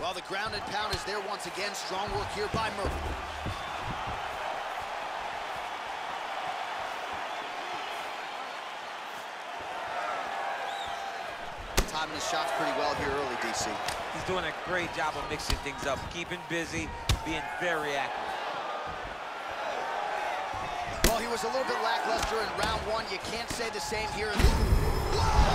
Well, the ground and pound is there once again. Strong work here by Murphy. Timing his shots pretty well here early, DC. He's doing a great job of mixing things up, keeping busy, being very active. Well, he was a little bit lackluster in round one. You can't say the same here. Whoa!